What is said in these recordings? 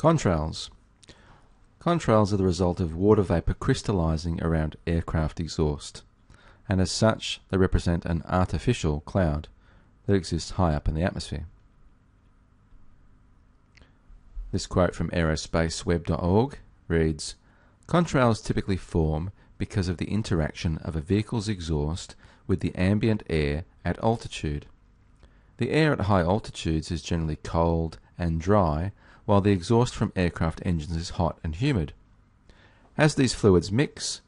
Contrails. Contrails are the result of water vapour crystallising around aircraft exhaust, and as such they represent an artificial cloud that exists high up in the atmosphere. This quote from aerospaceweb.org reads Contrails typically form because of the interaction of a vehicle's exhaust with the ambient air at altitude. The air at high altitudes is generally cold and dry, while the exhaust from aircraft engines is hot and humid. As these fluids mix,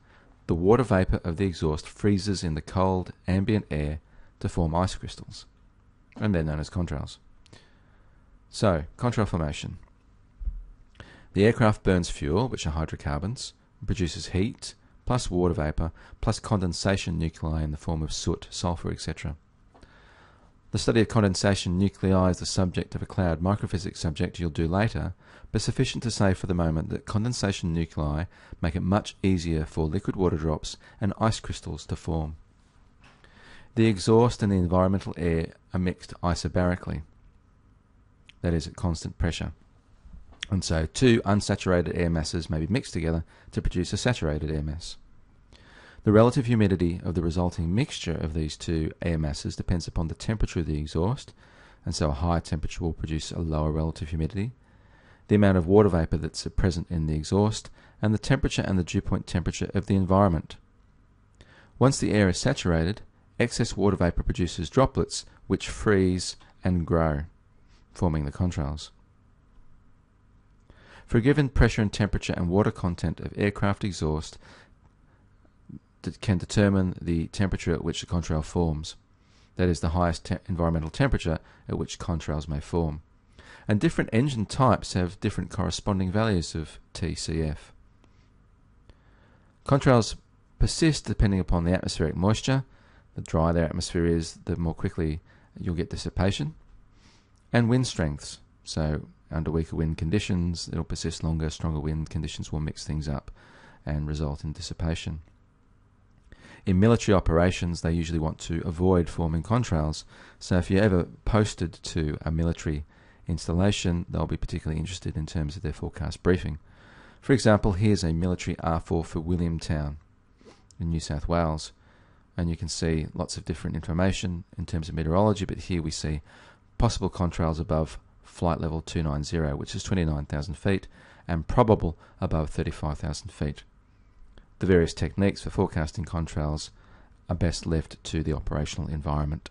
the water vapour of the exhaust freezes in the cold ambient air to form ice crystals, and they're known as contrails. So, contrail formation. The aircraft burns fuel, which are hydrocarbons, produces heat, plus water vapour, plus condensation nuclei in the form of soot, sulphur, etc. The study of condensation nuclei is the subject of a cloud microphysics subject you'll do later, but sufficient to say for the moment that condensation nuclei make it much easier for liquid water drops and ice crystals to form. The exhaust and the environmental air are mixed isobarically, that is, at constant pressure. And so two unsaturated air masses may be mixed together to produce a saturated air mass. The relative humidity of the resulting mixture of these two air masses depends upon the temperature of the exhaust, and so a higher temperature will produce a lower relative humidity, the amount of water vapor that's present in the exhaust, and the temperature and the dew point temperature of the environment. Once the air is saturated, excess water vapor produces droplets which freeze and grow, forming the contrails. For a given pressure and temperature and water content of aircraft exhaust can determine the temperature at which the contrail forms. That is the highest te environmental temperature at which contrails may form. And different engine types have different corresponding values of TCF. Contrails persist depending upon the atmospheric moisture. The drier the atmosphere is, the more quickly you'll get dissipation. And wind strengths. So under weaker wind conditions, it'll persist longer. Stronger wind conditions will mix things up and result in dissipation. In military operations, they usually want to avoid forming contrails. So if you're ever posted to a military installation, they'll be particularly interested in terms of their forecast briefing. For example, here's a military R4 for Williamtown in New South Wales. And you can see lots of different information in terms of meteorology, but here we see possible contrails above flight level 290, which is 29,000 feet, and probable above 35,000 feet. The various techniques for forecasting contrails are best left to the operational environment.